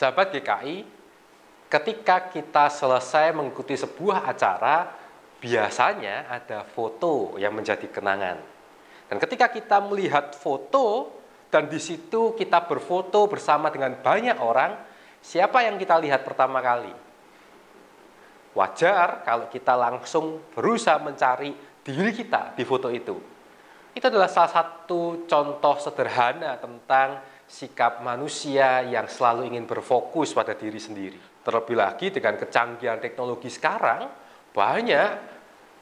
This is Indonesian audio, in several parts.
Sahabat GKI, ketika kita selesai mengikuti sebuah acara, biasanya ada foto yang menjadi kenangan. Dan ketika kita melihat foto dan di situ kita berfoto bersama dengan banyak orang, siapa yang kita lihat pertama kali? Wajar kalau kita langsung berusaha mencari diri kita di foto itu. Itu adalah salah satu contoh sederhana tentang sikap manusia yang selalu ingin berfokus pada diri sendiri. Terlebih lagi dengan kecanggihan teknologi sekarang, banyak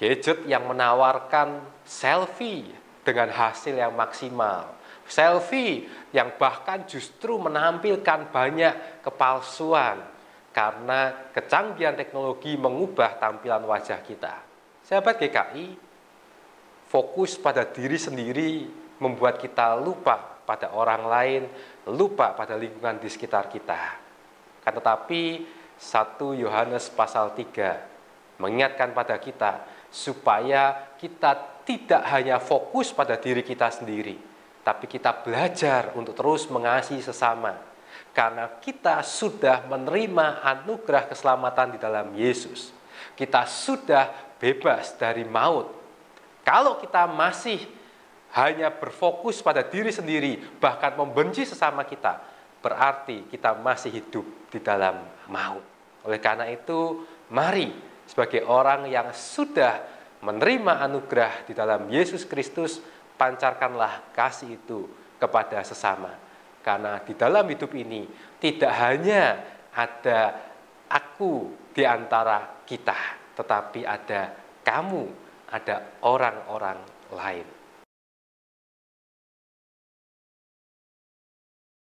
gadget yang menawarkan selfie dengan hasil yang maksimal. Selfie yang bahkan justru menampilkan banyak kepalsuan karena kecanggihan teknologi mengubah tampilan wajah kita. Sahabat GKI, fokus pada diri sendiri membuat kita lupa pada orang lain, lupa pada lingkungan di sekitar kita. Kan tetapi 1 Yohanes pasal 3 mengingatkan pada kita supaya kita tidak hanya fokus pada diri kita sendiri, tapi kita belajar untuk terus mengasihi sesama. Karena kita sudah menerima anugerah keselamatan di dalam Yesus. Kita sudah bebas dari maut. Kalau kita masih hanya berfokus pada diri sendiri, bahkan membenci sesama kita, berarti kita masih hidup di dalam maut. Oleh karena itu, mari sebagai orang yang sudah menerima anugerah di dalam Yesus Kristus, pancarkanlah kasih itu kepada sesama. Karena di dalam hidup ini tidak hanya ada aku di antara kita, tetapi ada kamu, ada orang-orang lain.